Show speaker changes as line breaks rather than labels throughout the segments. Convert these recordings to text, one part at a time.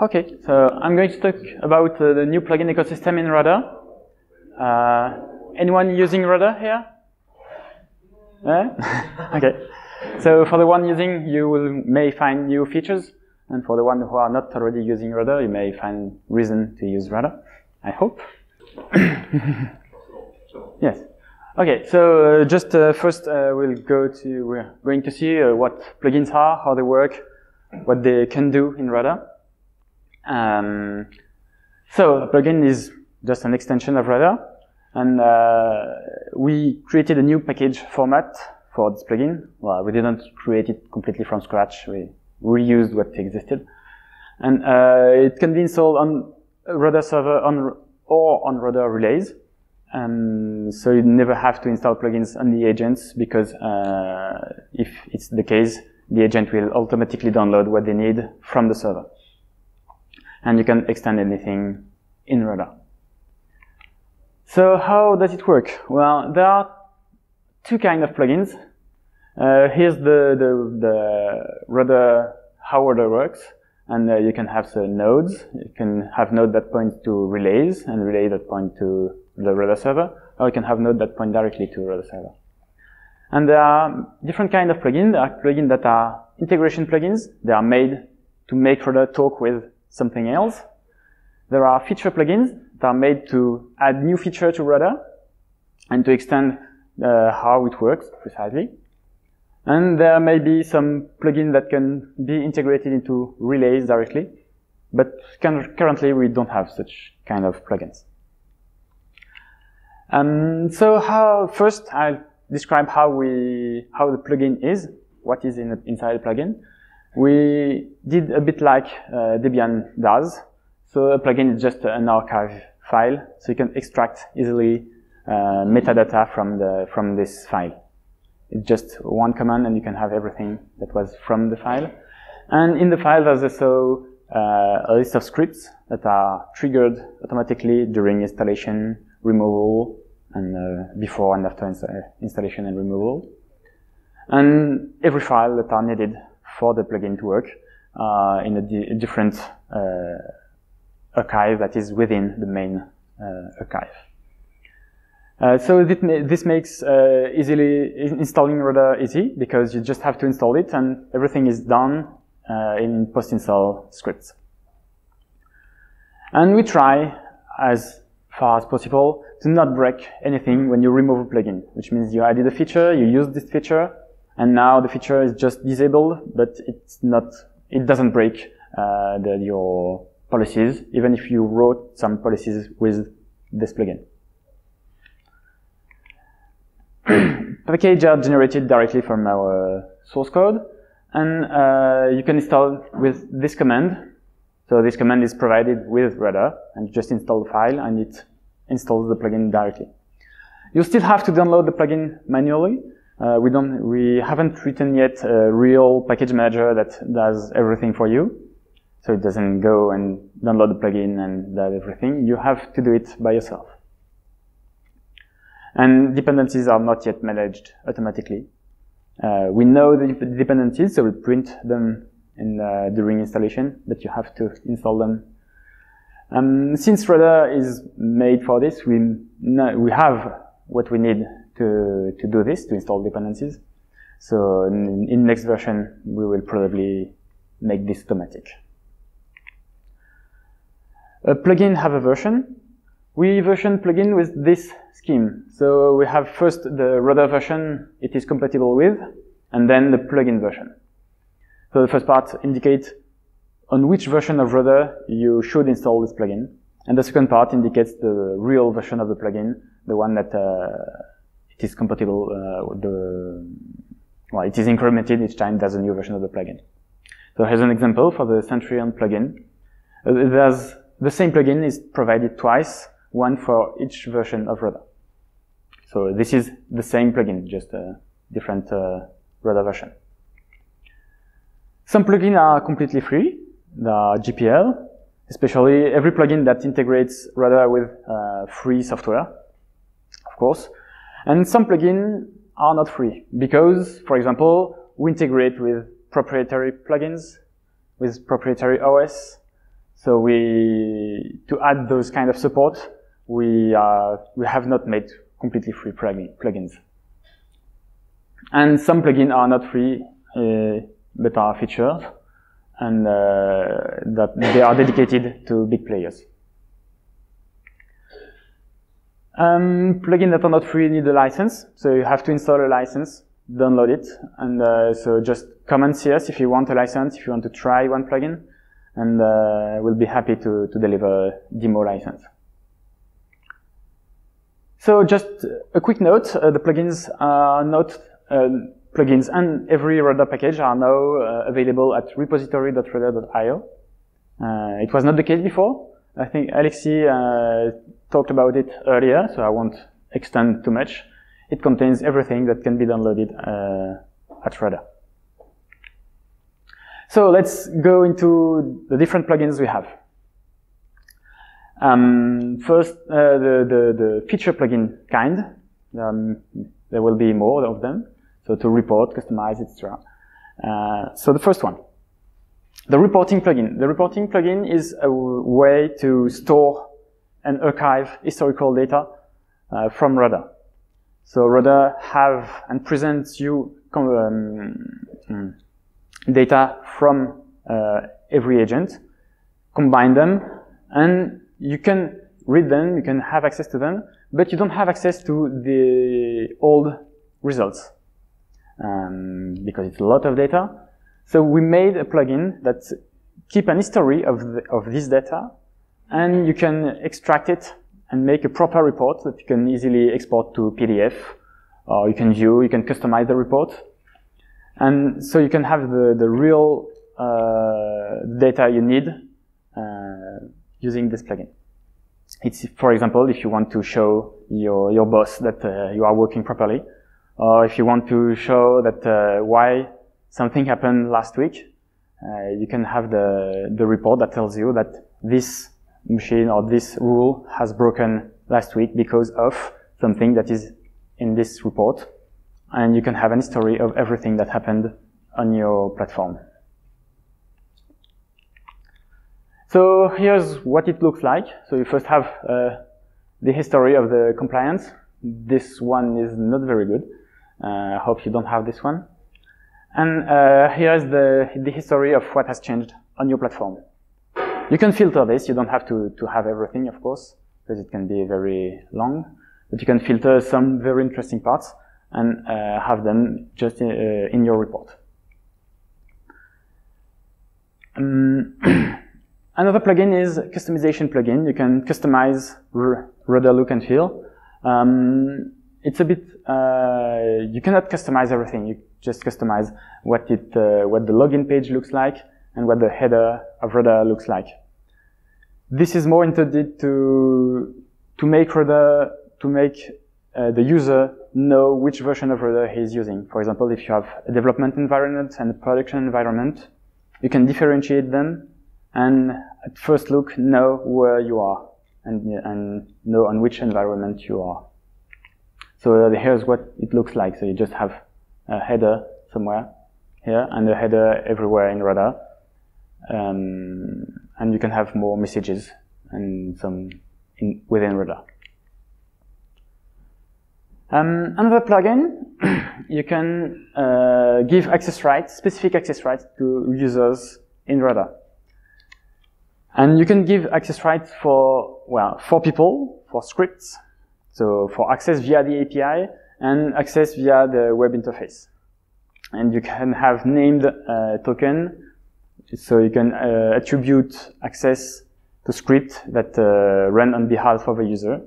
Okay, so I'm going to talk about uh, the new plugin ecosystem in Rudder. Uh, anyone using Rudder here? Uh? okay. So for the one using, you will, may find new features, and for the one who are not already using Rudder, you may find reason to use Rudder. I hope. yes. Okay, so uh, just uh, first uh, we'll go to, we're going to see uh, what plugins are, how they work, what they can do in Rudder. Um, so a plugin is just an extension of Rudder, and uh, we created a new package format for this plugin. Well, we didn't create it completely from scratch. We reused what existed, and uh, it can be installed on Rudder server on or on Rudder relays. Um, so you never have to install plugins on the agents because uh, if it's the case, the agent will automatically download what they need from the server. And you can extend anything in Rudder. So how does it work? Well, there are two kind of plugins. Uh, here's the, the, the how Rudder works. And uh, you can have the nodes. You can have node that point to relays and relay that point to the Rudder server, or you can have node that point directly to Rudder server. And there are different kind of plugins. There are plugins that are integration plugins. They are made to make Rudder talk with something else. There are feature plugins that are made to add new feature to Rudder and to extend uh, how it works precisely. And there may be some plugins that can be integrated into relays directly, but currently we don't have such kind of plugins. Um, so how, first I'll describe how we, how the plugin is, what is in, inside the plugin. We did a bit like uh, Debian does. So a plugin is just an archive file, so you can extract easily uh, metadata from the from this file. It's just one command, and you can have everything that was from the file. And in the file, there's also uh, a list of scripts that are triggered automatically during installation, removal, and uh, before and after insta installation and removal. And every file that are needed for the plugin to work uh, in a, di different uh, archive that is within the main uh, archive. Uh, so this, ma this makes uh, easily installing Rudder easy because you just have to install it and everything is done in post-install scripts. And we try as far as possible to not break anything when you remove a plugin, which means you added a feature, you use this feature, and now the feature is just disabled, but it's not, it doesn't break uh, the, your policies, even if you wrote some policies with this plugin. Packages are generated directly from our source code, and uh, you can install with this command so this command is provided with Rudder, and you just install the file and it installs the plugin directly. You still have to download the plugin manually. Uh, we don't, we haven't written yet a real package manager that does everything for you. So it doesn't go and download the plugin and does everything. You have to do it by yourself. And dependencies are not yet managed automatically. Uh, we know the dependencies, so we print them in, uh, during installation, but you have to install them. Um, since Rudder is made for this, we, know, we have what we need to, to do this, to install dependencies. So in, in next version, we will probably make this automatic. A plugin have a version. We version plugin with this scheme. So we have first the Rudder version it is compatible with, and then the plugin version. So the first part indicates on which version of Rudder you should install this plugin. And the second part indicates the real version of the plugin, the one that uh, it is compatible, uh, the, well, it is incremented each time there's a new version of the plugin. So here's an example for the Centreon plugin. Uh, there's, the same plugin is provided twice, one for each version of Rudder. So this is the same plugin, just a different uh, version. Some plugins are completely free, the GPL, especially every plugin that integrates Rudder with uh, free software, of course. And some plugins are not free because, for example, we integrate with proprietary plugins, with proprietary OS, So we, to add those kind of support, we, uh, we have not made completely free plugins. And some plugins are not free, uh, but are featured, and uh, that they are dedicated to big players. Um, plugins that are not free need a license, so you have to install a license, download it, and uh, so just comment us if you want a license, if you want to try one plugin, and uh, we'll be happy to, to deliver a demo license. So just a quick note, uh, the plugins are not uh, plugins and every Rudder package are now uh, available at repository.rudder.io. Uh, it was not the case before. I think Alexi uh, talked about it earlier, so I won't extend too much. It contains everything that can be downloaded uh, at Rudder. So let's go into the different plugins we have. Um, first, uh, the, the, the, feature plugin kind. Um, there will be more of them. So to report, customize, etc. Uh, so the first one, the reporting plugin. The reporting plugin is a way to store and archive historical data uh, from Rudder. So Rudder have and presents you um, mm, data from uh, every agent, combine them, and you can read them, you can have access to them, but you don't have access to the old results um, because it's a lot of data. So we made a plugin that keep an history of, the, of this data and you can extract it and make a proper report that you can easily export to PDF or you can view, you can customize the report. And so you can have the, the real uh, data you need uh, using this plugin. It's, for example, if you want to show your, your boss that uh, you are working properly, or if you want to show that uh, why something happened last week, uh, you can have the, the report that tells you that this machine or this rule has broken last week because of something that is in this report. And you can have a history of everything that happened on your platform. So here's what it looks like. So you first have uh, the history of the compliance. This one is not very good. I uh, hope you don't have this one. And uh, here's the, the history of what has changed on your platform. You can filter this. You don't have to, to have everything, of course, because it can be very long. But you can filter some very interesting parts and uh, have them just in, uh, in your report. Um, another plugin is customization plugin. You can customize Rudder look and feel. Um, it's a bit, uh, you cannot customize everything. You just customize what it, uh, what the login page looks like and what the header of Rudder looks like. This is more intended to, to make Rudder, to make uh, the user know which version of Rudder he is using. For example, if you have a development environment and a production environment, you can differentiate them and at first look know where you are and, and know on which environment you are. So here's what it looks like. So you just have a header somewhere here and a header everywhere in Rudder. Um, and you can have more messages and some in, within Rudder. Um, another plugin, you can uh, give access rights, specific access rights to users in Rudder. And you can give access rights for, well, for people, for scripts, so for access via the API and access via the web interface. And you can have named uh, token, so you can uh, attribute access to script that uh, run on behalf of a user.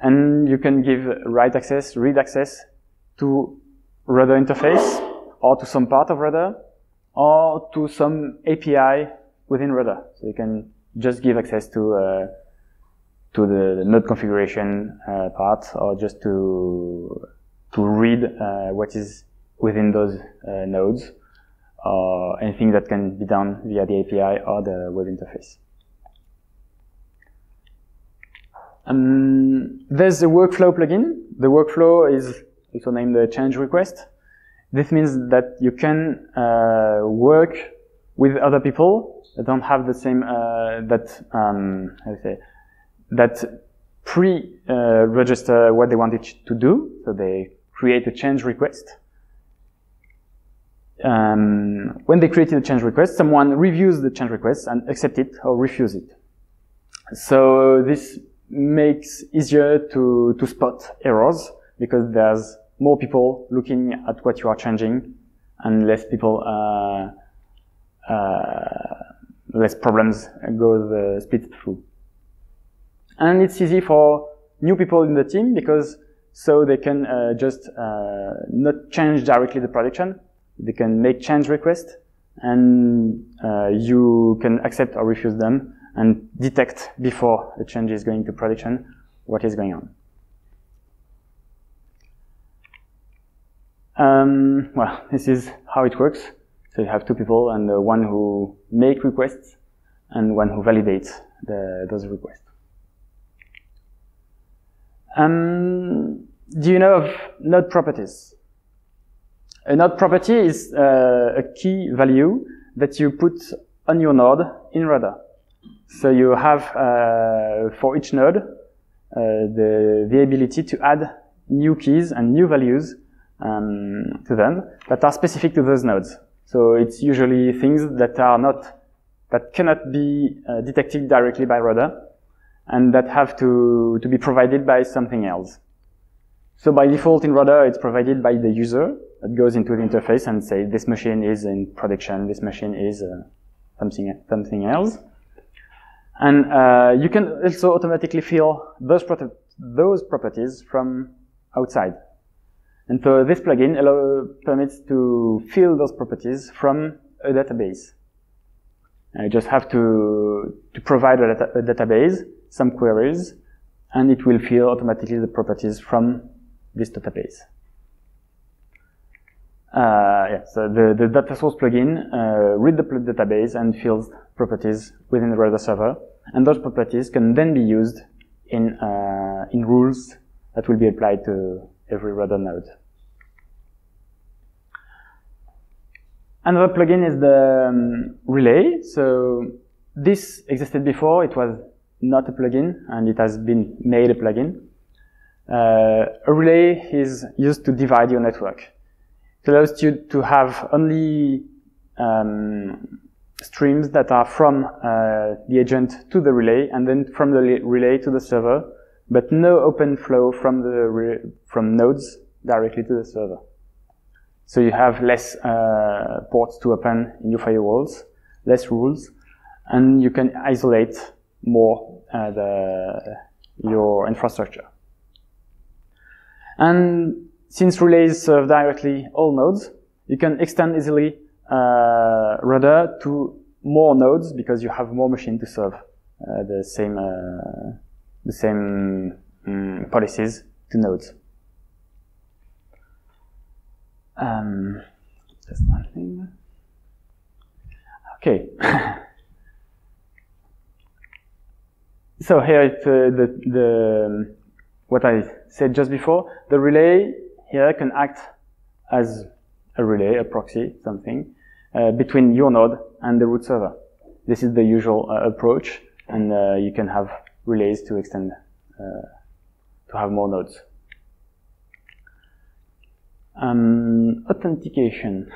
And you can give write access, read access to Rudder interface or to some part of Rudder or to some API within Rudder. So you can just give access to uh, to the node configuration uh, part or just to to read uh, what is within those uh, nodes or anything that can be done via the API or the web interface. Um, there's a workflow plugin. The workflow is also named the change request. This means that you can uh, work with other people that don't have the same, uh, that, um, how to say, that pre-register what they wanted to do. So they create a change request. Um, when they created a change request, someone reviews the change request and accept it or refuse it. So this makes easier to, to spot errors because there's more people looking at what you are changing and less people, uh, uh, less problems go the split through. And it's easy for new people in the team because so they can uh, just uh, not change directly the production. They can make change requests and uh, you can accept or refuse them and detect before the change is going to production what is going on. Um, well, this is how it works. So you have two people and uh, one who make requests and one who validates the, those requests. Um, do you know of node properties? A node property is uh, a key value that you put on your node in Rudder. So you have uh, for each node uh, the, the ability to add new keys and new values um, to them that are specific to those nodes. So it's usually things that are not that cannot be uh, detected directly by Rudder and that have to, to be provided by something else. So by default in Rudder, it's provided by the user that goes into the interface and say this machine is in production, this machine is uh, something, something else. And uh, you can also automatically fill those, those properties from outside. And so this plugin allow, permits to fill those properties from a database. I just have to provide a, data, a database some queries, and it will fill automatically the properties from this database. Uh, yeah, so the, the data source plugin uh, read the database and fills properties within the Rudder server, and those properties can then be used in uh, in rules that will be applied to every Rudder node. Another plugin is the um, relay. So this existed before. It was not a plugin, and it has been made a plugin. Uh, a relay is used to divide your network. It allows you to have only um, streams that are from uh, the agent to the relay, and then from the relay to the server, but no open flow from the from nodes directly to the server. So you have less uh, ports to open in your firewalls, less rules, and you can isolate more uh, the, your infrastructure. And since relays serve directly all nodes, you can extend easily uh, to more nodes because you have more machine to serve uh, the same uh, the same um, policies to nodes. Um, just one thing. Okay. so here uh, the, the what I said just before. The relay here can act as a relay, a proxy, something, uh, between your node and the root server. This is the usual uh, approach, and uh, you can have relays to extend, uh, to have more nodes. Um, authentication.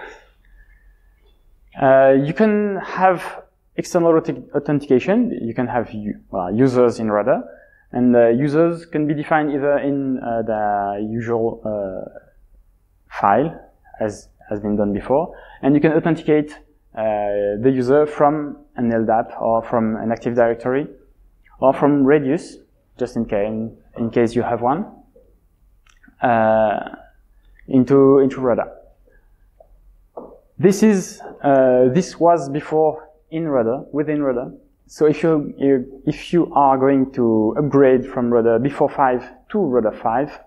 Uh, you can have external authentication, you can have uh, users in Rudder, and uh, users can be defined either in uh, the usual uh, file, as has been done before, and you can authenticate uh, the user from an LDAP or from an Active Directory, or from Radius, just in case, in, in case you have one, uh, into into Rudder. This is this was before in Rudder, within Rudder. So if you, you, if you are going to upgrade from Rudder before 5 to Rudder 5,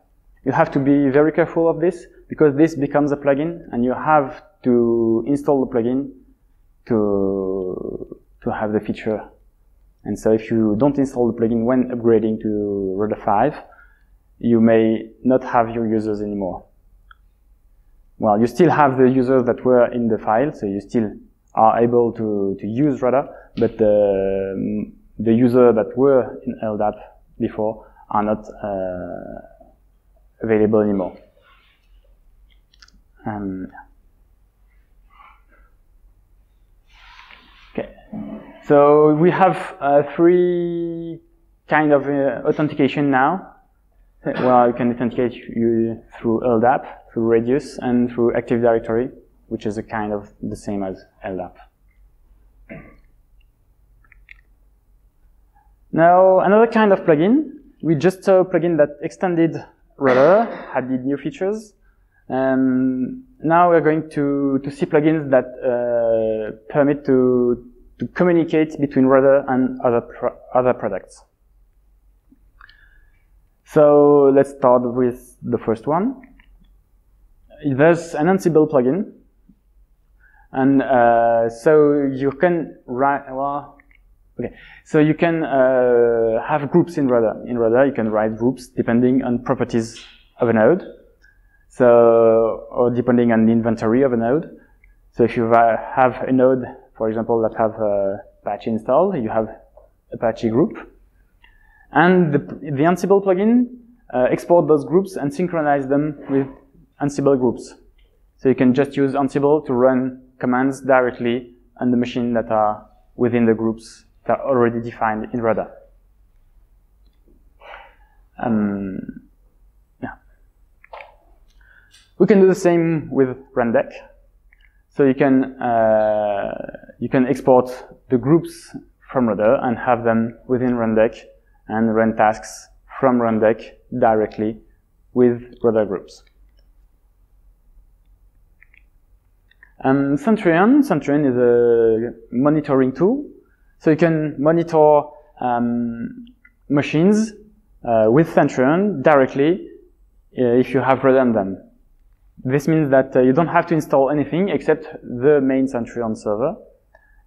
you have to be very careful of this because this becomes a plugin and you have to install the plugin to, to have the feature. And so if you don't install the plugin when upgrading to Rudder 5, you may not have your users anymore. Well, you still have the users that were in the file, so you still are able to, to use Rudder, but the, the user that were in LDAP before are not uh, available anymore. Um, okay, so we have uh, three kind of uh, authentication now. Well, you can authenticate you through LDAP, through Radius, and through Active Directory, which is a kind of the same as LDAP. Now, another kind of plugin. We just saw a plugin that extended Rudder, added new features. Um, now we're going to, to see plugins that uh, permit to, to communicate between Rudder and other, pro other products. So let's start with the first one. There's an Ansible plugin. And uh, so you can write, well, okay. So you can uh, have groups in Rudder. In Rudder, you can write groups depending on properties of a node. So, or depending on the inventory of a node. So if you have a node, for example, that have Apache installed, you have a Apache group. And the, the Ansible plugin uh, export those groups and synchronize them with Ansible groups. So you can just use Ansible to run commands directly on the machine that are within the groups that are already defined in Rudder. Um, yeah. We can do the same with Rundeck. So you can uh, you can export the groups from Rudder and have them within Rundeck and run tasks from Rundeck directly with Rudder groups. Um, Centreon, Centreon is a monitoring tool. So you can monitor um, machines uh, with Centreon directly uh, if you have on them. This means that uh, you don't have to install anything except the main Centreon server.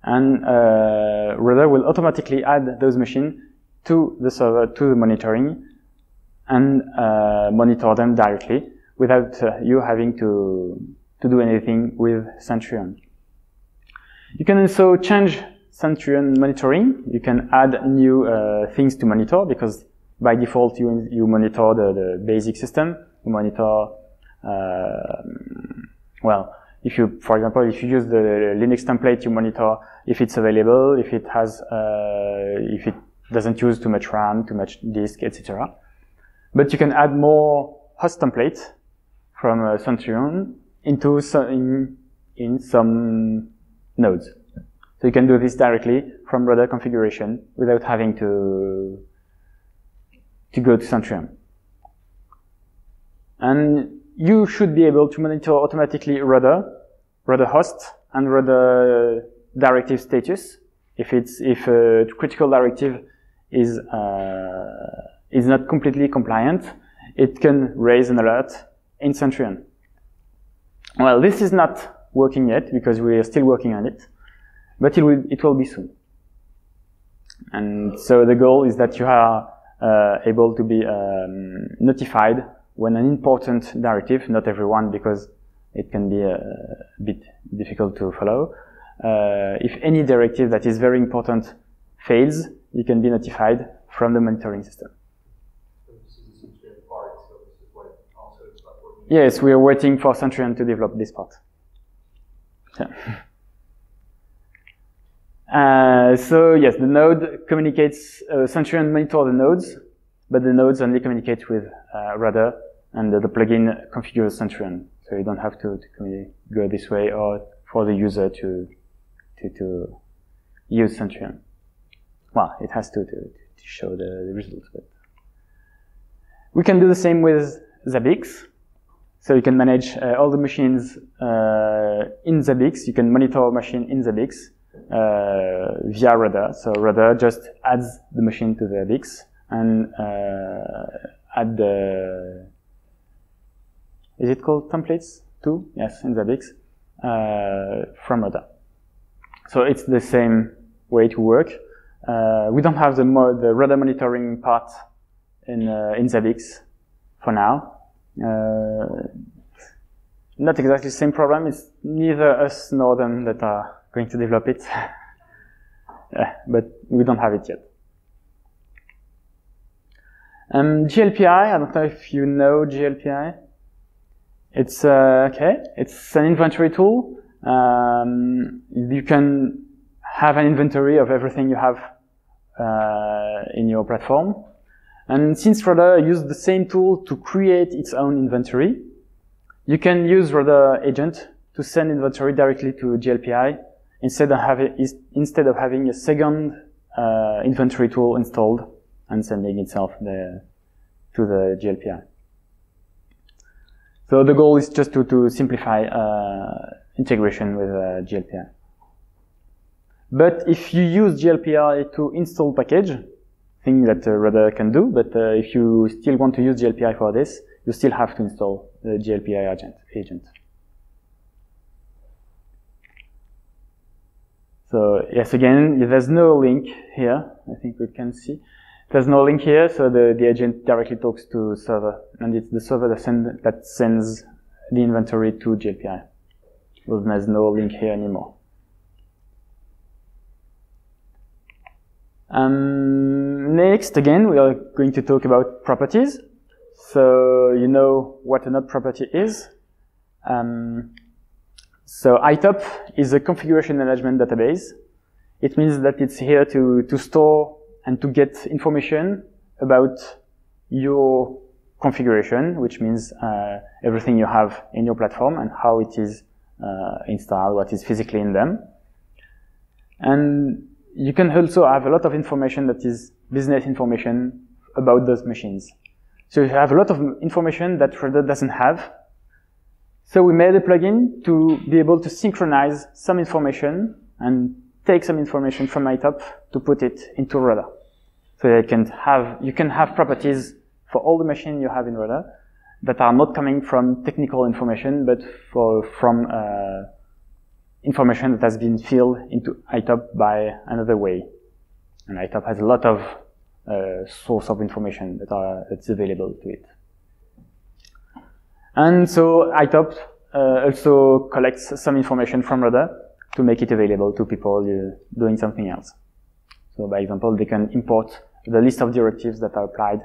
And uh, Rudder will automatically add those machines to the server, to the monitoring, and uh, monitor them directly without uh, you having to, to do anything with Centreon. You can also change Centreon monitoring. You can add new uh, things to monitor because by default you, you monitor the, the basic system. You monitor, uh, well, if you, for example, if you use the Linux template, you monitor if it's available, if it has, uh, if it doesn't use too much RAM, too much disk, etc. But you can add more host templates from uh, Centreon into some, in, in some nodes. So you can do this directly from Rudder configuration without having to to go to Centreon. And you should be able to monitor automatically Rudder, Rudder host, and Rudder directive status if it's if a critical directive is uh, is not completely compliant, it can raise an alert in Centreon. Well, this is not working yet because we are still working on it, but it will, it will be soon. And so the goal is that you are uh, able to be um, notified when an important directive, not everyone because it can be a, a bit difficult to follow. Uh, if any directive that is very important fails, you can be notified from the monitoring system. Yes, we are waiting for Centreon to develop this part. Yeah. Uh, so yes, the node communicates, uh, Centreon monitor the nodes, but the nodes only communicate with uh, Rudder, and the, the plugin configures Centreon. So you don't have to, to go this way or for the user to, to, to use Centreon. Well, it has to, to, to show the, the results, but we can do the same with Zabbix. So you can manage uh, all the machines uh, in Zabbix. You can monitor a machine in Zabbix uh, via Rudder. So Rudder just adds the machine to the Zabbix and uh, add the, is it called templates too? Yes, in Zabbix uh, from Rudder. So it's the same way to work. Uh, we don't have the, the Rudder monitoring part in, in Zabbix for now. Uh, not exactly the same problem. It's neither us nor them that are going to develop it, but we don't have it yet. Um, GLPI, I don't know if you know GLPI. It's uh, okay. It's an inventory tool. Um, you can have an inventory of everything you have uh, in your platform. And since Rudder used the same tool to create its own inventory, you can use Rudder agent to send inventory directly to GLPI instead of having instead of having a second uh, inventory tool installed and sending itself the, to the GLPI. So the goal is just to, to simplify uh, integration with uh, GLPI. But if you use GLPI to install package, thing that uh, Rudder can do, but uh, if you still want to use GLPI for this, you still have to install the GLPI agent. agent. So yes, again, there's no link here. I think we can see. There's no link here, so the, the agent directly talks to server, and it's the server that, send, that sends the inventory to GLPI. So there's no link here anymore. Um, next, again, we are going to talk about properties. So you know what a node property is. Um, so ITOP is a configuration management database. It means that it's here to, to store and to get information about your configuration, which means uh, everything you have in your platform and how it is uh, installed, what is physically in them. And you can also have a lot of information that is business information about those machines. So you have a lot of information that Rudder doesn't have. So we made a plugin to be able to synchronize some information and take some information from ITOP to put it into Rudder. So you can have, you can have properties for all the machines you have in Rudder that are not coming from technical information, but for, from uh, information that has been filled into ITOP by another way. And ITOP has a lot of uh, source of information that are that's available to it. And so ITOP uh, also collects some information from Rudder to make it available to people uh, doing something else. So by example, they can import the list of directives that are applied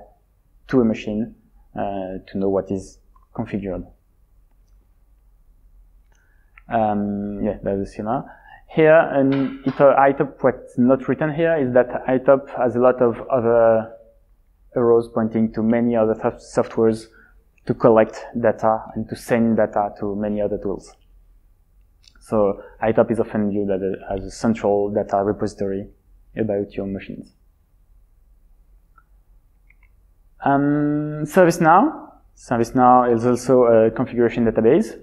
to a machine uh, to know what is configured. Um, yeah, that's similar. Here, and ITOP, what's not written here is that ITOP has a lot of other arrows pointing to many other softwares to collect data and to send data to many other tools. So ITOP is often viewed as a, as a central data repository about your machines. Um, ServiceNow. ServiceNow is also a configuration database.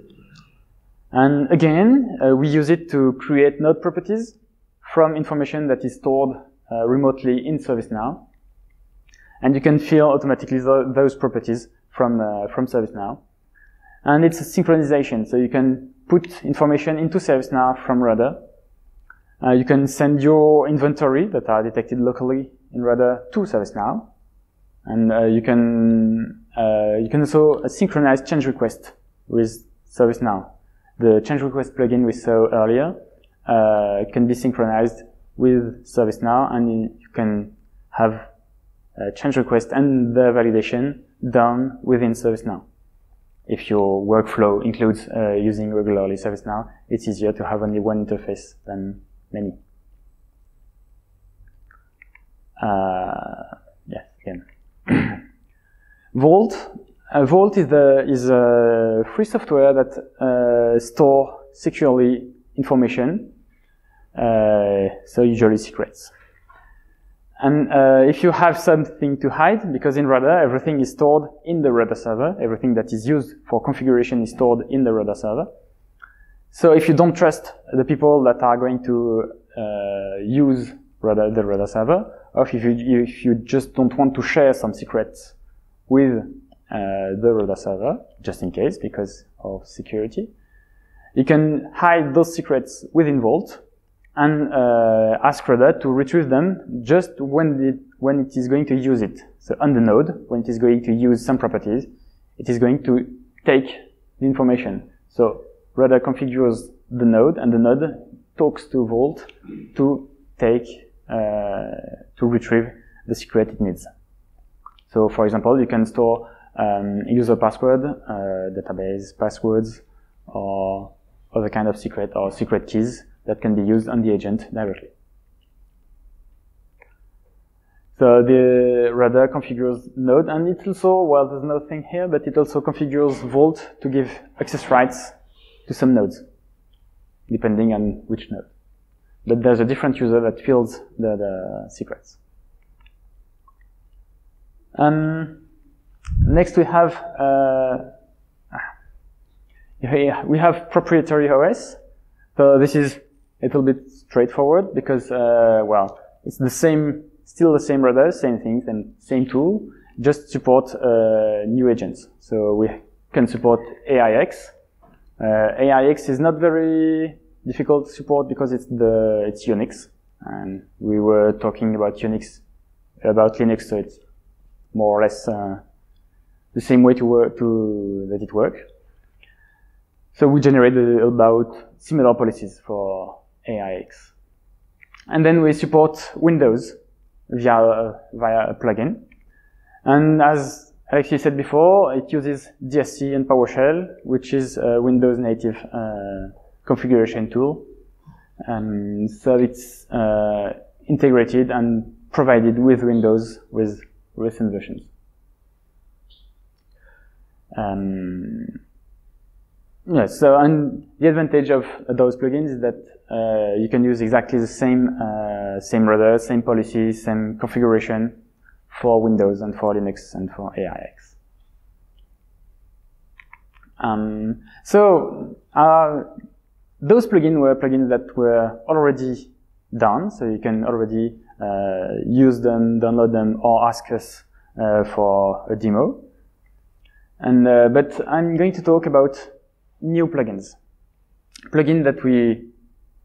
And again, uh, we use it to create node properties from information that is stored uh, remotely in ServiceNow. And you can fill automatically th those properties from, uh, from ServiceNow. And it's a synchronization, so you can put information into ServiceNow from Rudder. Uh, you can send your inventory that are detected locally in Rudder to ServiceNow. And uh, you can uh, you can also synchronize change request with ServiceNow the change request plugin we saw earlier uh, can be synchronized with ServiceNow and you can have change request and the validation done within ServiceNow. If your workflow includes uh, using regularly ServiceNow, it's easier to have only one interface than many. Uh, yes, again. Vault uh, Vault is, the, is a free software that uh, store securely information, uh, so usually secrets. And uh, if you have something to hide, because in Rudder everything is stored in the Rudder server, everything that is used for configuration is stored in the Rudder server. So if you don't trust the people that are going to uh, use Rudder, the Rudder server, or if you, if you just don't want to share some secrets with the Rudder server, just in case, because of security. You can hide those secrets within Vault and uh, ask Rudder to retrieve them just when it, when it is going to use it. So on the node, when it is going to use some properties, it is going to take the information. So Rudder configures the node and the node talks to Vault to take, uh, to retrieve the secret it needs. So for example, you can store um, user password, uh, database passwords, or other kind of secret or secret keys that can be used on the agent directly. So the Rudder configures Node, and it also, well, there's nothing here, but it also configures Vault to give access rights to some nodes, depending on which node. But there's a different user that fills the, the secrets. Um, next we have uh, we have proprietary OS. So this is a little bit straightforward because uh, well, it's the same, still the same rudder, same things and same tool, just support uh, new agents. So we can support AIX. AIX is not very difficult to support because it's the it's Unix, and we were talking about Unix about Linux, so it's more or less uh, the same way to work to that it works. So we generated about similar policies for AIX. And then we support Windows via, uh, via a plugin. And as Alexis said before, it uses DSC and PowerShell, which is a Windows native uh, configuration tool. And so it's uh, integrated and provided with Windows with recent versions. Um, yes, so and the advantage of those plugins is that uh, you can use exactly the same uh, same rudder, same policy, same configuration for Windows and for Linux and for AIX. Um, so uh, those plugins were plugins that were already done, so you can already uh, use them, download them, or ask us uh, for a demo. And uh, but I'm going to talk about new plugins, plugin that we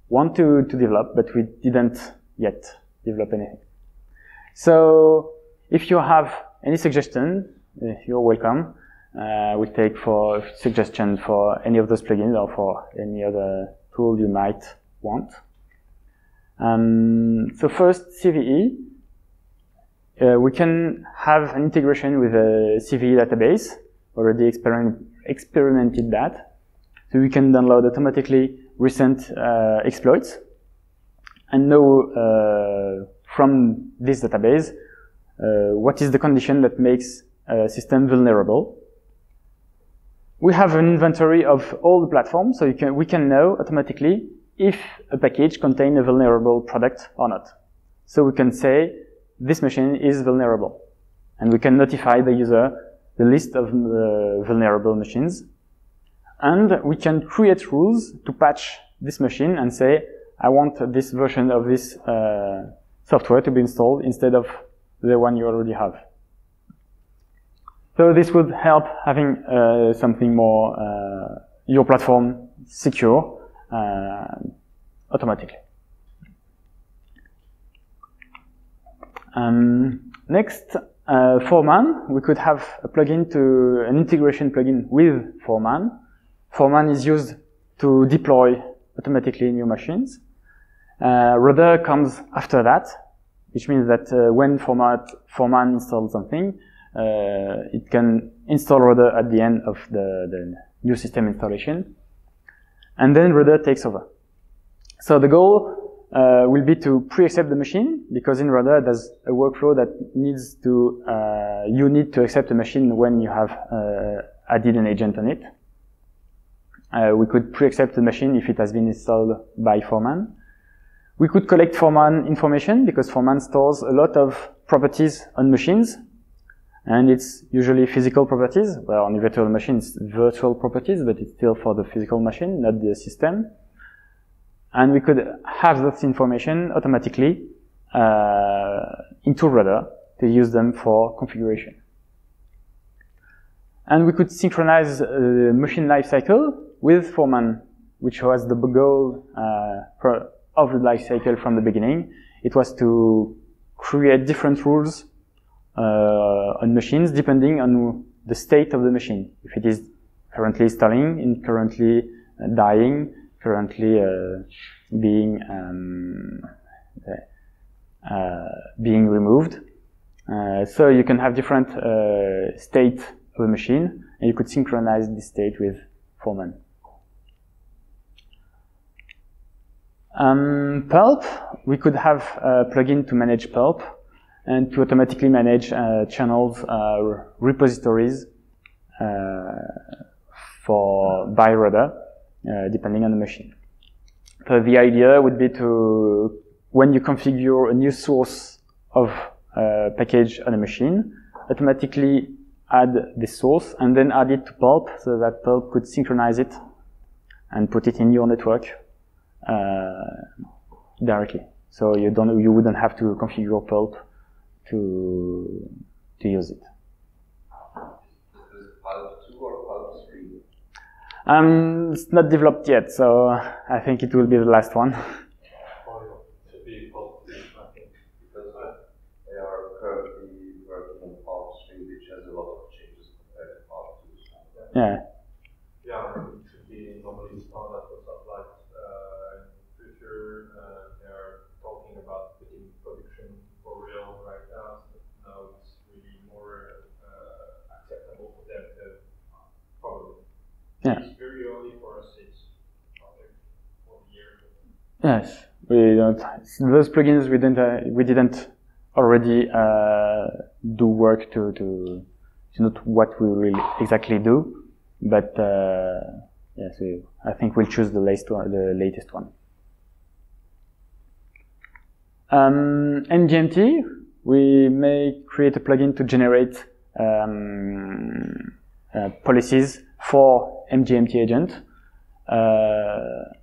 want to, to develop, but we didn't yet develop anything. So if you have any suggestion, you're welcome. Uh, we take for suggestion for any of those plugins or for any other tool you might want. Um, so first, CVE. Uh, we can have an integration with a CVE database. Already experiment, experimented that. So we can download automatically recent uh, exploits and know uh, from this database uh, what is the condition that makes a system vulnerable. We have an inventory of all the platforms, so can, we can know automatically if a package contains a vulnerable product or not. So we can say this machine is vulnerable. And we can notify the user the list of uh, vulnerable machines. And we can create rules to patch this machine and say, I want this version of this uh, software to be installed instead of the one you already have. So this would help having uh, something more, uh, your platform secure uh, automatically. Um, next, uh, Foreman, we could have a plugin to an integration plugin with Foreman. Foreman is used to deploy automatically new machines. Uh, Rudder comes after that, which means that uh, when format, Foreman installs something, uh, it can install Rudder at the end of the, the new system installation. And then Rudder takes over. So the goal uh, will be to pre-accept the machine because in Rudder there's a workflow that needs to, uh, you need to accept a machine when you have uh, added an agent on it. Uh, we could pre-accept the machine if it has been installed by Foreman. We could collect Foreman information because Foreman stores a lot of properties on machines and it's usually physical properties. Well, on a virtual machine, it's virtual properties, but it's still for the physical machine, not the system. And we could have that information automatically uh, into Rudder to use them for configuration. And we could synchronize the uh, machine lifecycle with Foreman, which was the goal uh, of the lifecycle from the beginning. It was to create different rules uh, on machines depending on the state of the machine. If it is currently installing, and currently uh, dying, currently uh, being um, uh, being removed. Uh, so you can have different state of a machine, and you could synchronize this state with Foreman. Um, Pulp, we could have a plugin to manage Pulp and to automatically manage uh, channels, uh, repositories uh, for by rudder, depending on the machine. The idea would be to, when you configure a new source of a package on a machine, automatically add the source and then add it to Pulp so that Pulp could synchronize it and put it in your network uh, directly. So you don't, you wouldn't have to configure Pulp to to use it. Um, it's not developed yet, so I think it will be the last one. Yeah.
Yeah, it should be normally standard for satellites uh, in the future. Uh, they are talking about putting production for real right now. So now it's really more uh, acceptable for them to probably.
Yeah.
It's very early for us. It's project for a year.
Yes, we don't. Those plugins we didn't uh, we didn't already uh, do work to to. It's not what we really exactly do. But uh, yes, we, I think we'll choose the latest one. The latest one. Um, MGMT, we may create a plugin to generate um, uh, policies for MGMT agent. Uh,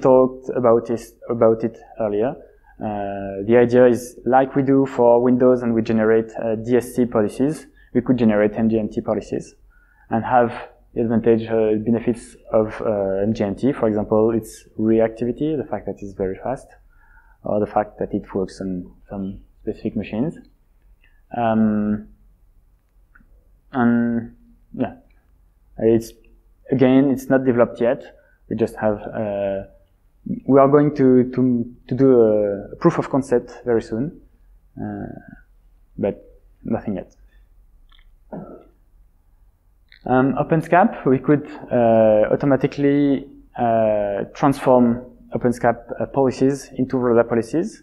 talked about it, about it earlier. Uh, the idea is like we do for Windows and we generate uh, DSC policies, we could generate MGMT policies and have the advantage uh, benefits of uh, MGMT. For example, its reactivity, the fact that it's very fast, or the fact that it works on some specific machines. Um, and yeah, it's again, it's not developed yet. We just have. Uh, we are going to to to do a, proof of concept very soon, uh, but nothing yet. Um, OpenSCAP, we could uh, automatically uh, transform OpenSCAP uh, policies into Rudder policies.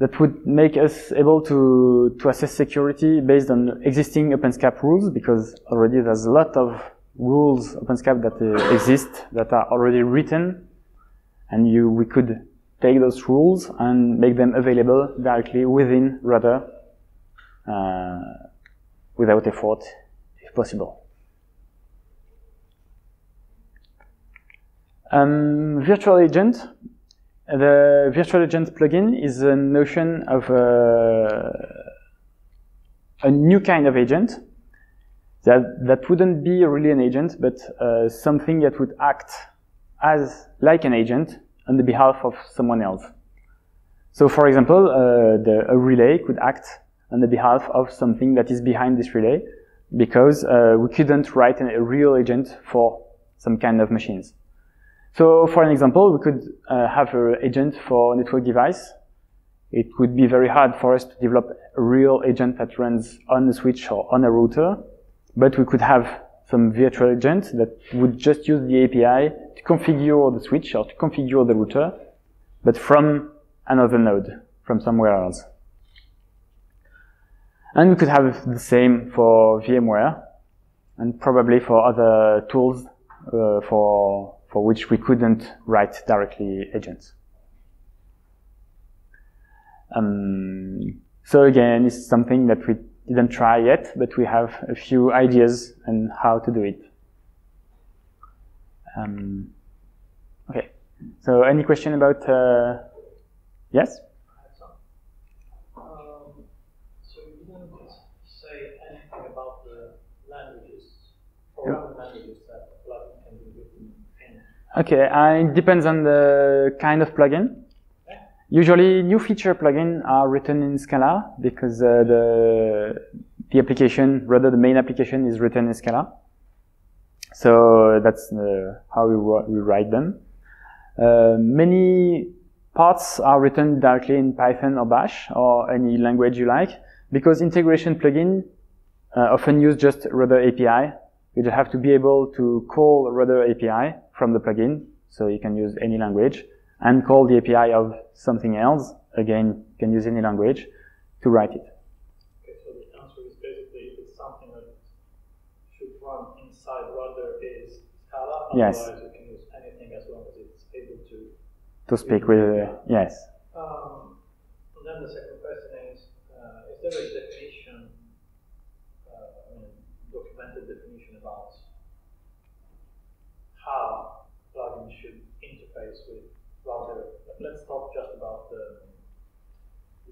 That would make us able to, to assess security based on existing OpenSCAP rules because already there's a lot of rules OpenSCAP that uh, exist that are already written and you, we could take those rules and make them available directly within Rudder uh, without effort if possible. Um, virtual agent. The virtual agent plugin is a notion of a, a new kind of agent that that wouldn't be really an agent, but uh, something that would act as like an agent on the behalf of someone else. So, for example, uh, the, a relay could act on the behalf of something that is behind this relay, because uh, we couldn't write a real agent for some kind of machines. So for an example, we could uh, have an agent for a network device. It would be very hard for us to develop a real agent that runs on a switch or on a router, but we could have some virtual agent that would just use the API to configure the switch or to configure the router, but from another node, from somewhere else. And we could have the same for VMware and probably for other tools uh, for, for which we couldn't write directly agents. Um, so again, it's something that we didn't try yet, but we have a few ideas on how to do it. Um, okay. So any question about, uh, yes? Okay, uh, it depends on the kind of plugin. Usually, new feature plugins are written in Scala because uh, the the application, rather the main application, is written in Scala. So that's uh, how we, we write them. Uh, many parts are written directly in Python or Bash or any language you like because integration plugin uh, often use just Rudder API. You just have to be able to call Rudder API from the plugin, so you can use any language, and call the API of something else. Again, you can use any language to write it.
Okay, so the answer is basically if it's something that should run inside Rudder is Scala,
yes.
otherwise you can use anything as long as it's able to
to speak with, uh, yes.
Um, then the second question is, uh, is there a definition, uh, I mean, documented definition about how plugins should interface with Rudder? Let's talk just about the,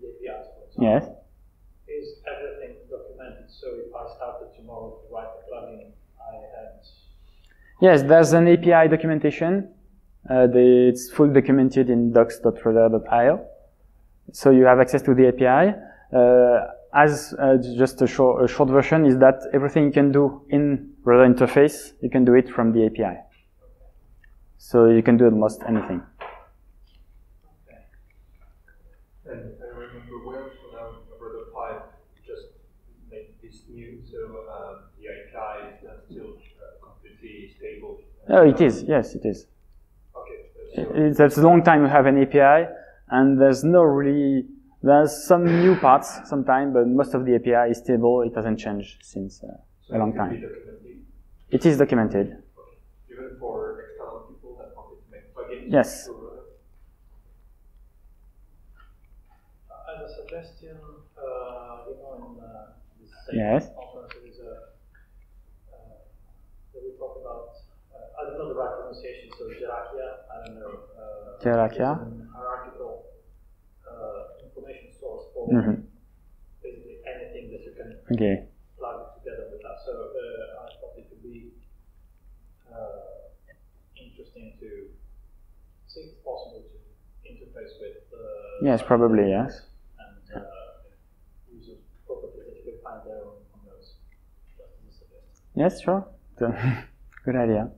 the APIs, for example.
Yes.
Is everything documented? So if I started tomorrow to write a plugin, I had
Yes, there's an API documentation uh, the, it's fully documented in docs.rudder.io. So you have access to the API. Uh, as uh, just a short, a short version is that everything you can do in Rudder interface, you can do it from the API. So you can do almost anything.
Okay. And I remember well, so now Rudder 5 just made this new, so um, the API is not still uh, completely stable.
Oh, it is. Yes, it is. It's a long time you have an API, and there's no really, there's some new parts sometimes, but most of the API is stable. It hasn't changed since uh,
so
a long time. It is documented.
Okay. Even for external people that wanted to make plugins?
Yes.
As a suggestion, uh, you know, in uh, this same
Yes.
conference, there is a, uh, that we talk about, uh, I don't know the right pronunciation, so Hierarchia, I don't know. Uh,
Hierarchia.
Hierarchical uh, information source for
Mhm.
basically anything that you can
Okay.
plug together with that. So uh, I thought it would be uh, interesting to see if it's possible to interface with. Uh,
Yes, probably yes.
And uh, use of properties that you find there on, on those. Just as a suggestion.
Yes, sure. Good idea.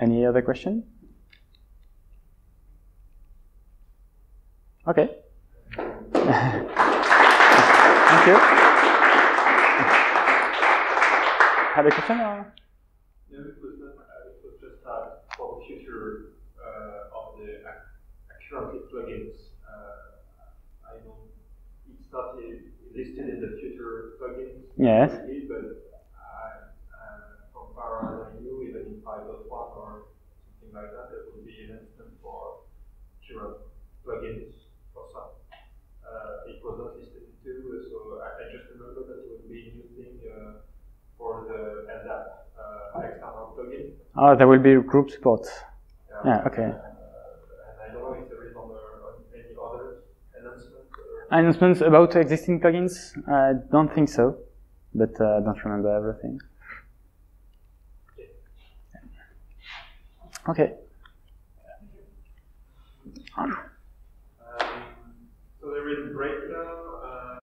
Any other question? Okay. Thank you. Have a question? Or?
No, it was not, uh, it was just uh, for the future uh, of the plugins. Uh, I it's not listed in the future plugins.
Yes.
already, But uh, uh, from far as I knew, even in 5.1 or something like that, there will be an instance for current plugins for some. Uh, it was not listed too, so I, I just remember that it would be a new thing uh, for the LDAP uh, external plugin.
Oh, there will be group support. Yeah, okay.
Uh, and I don't know if there is on, the, on any other announcement. Or
Announcements about existing plugins? I don't think so, but uh, I don't remember everything. Okay written great